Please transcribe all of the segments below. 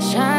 shine.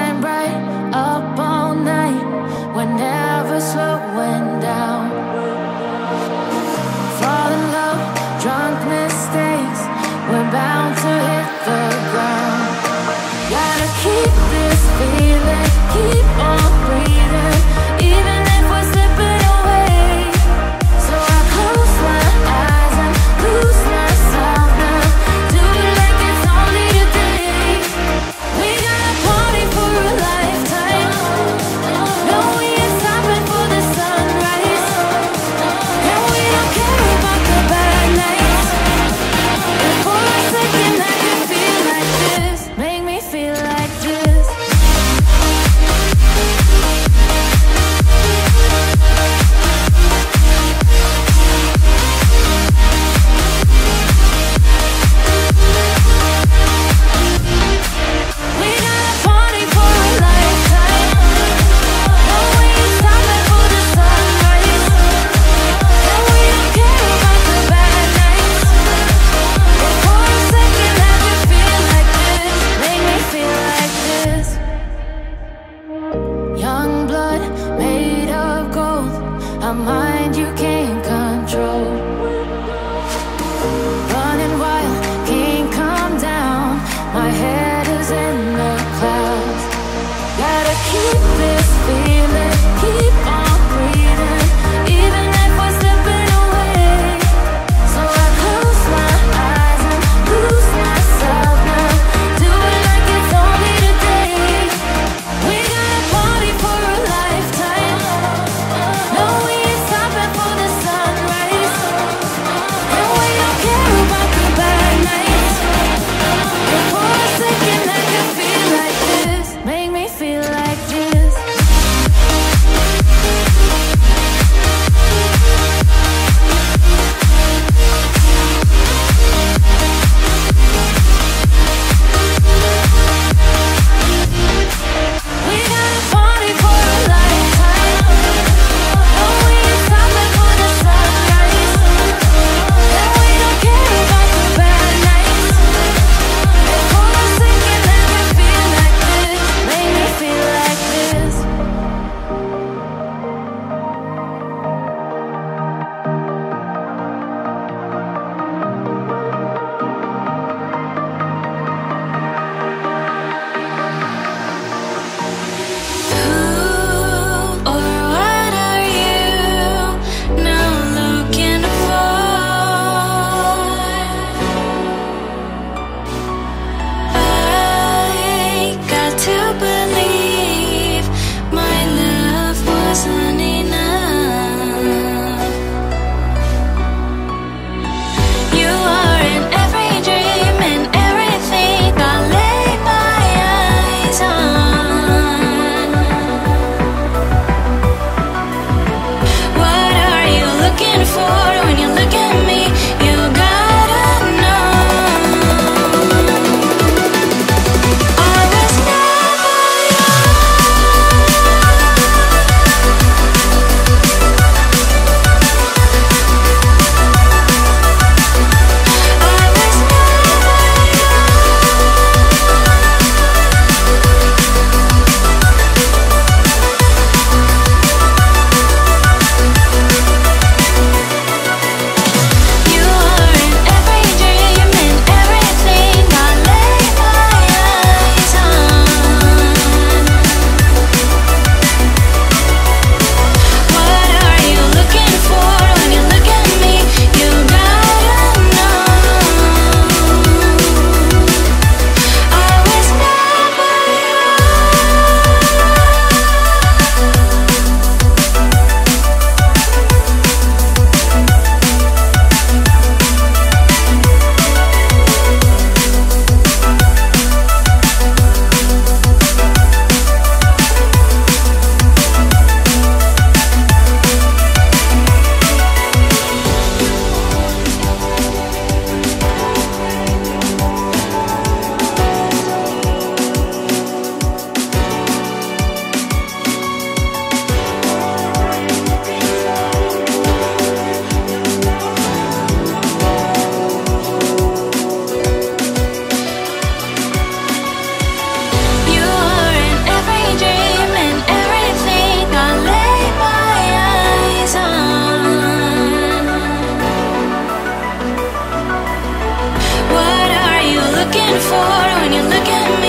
for when you look at me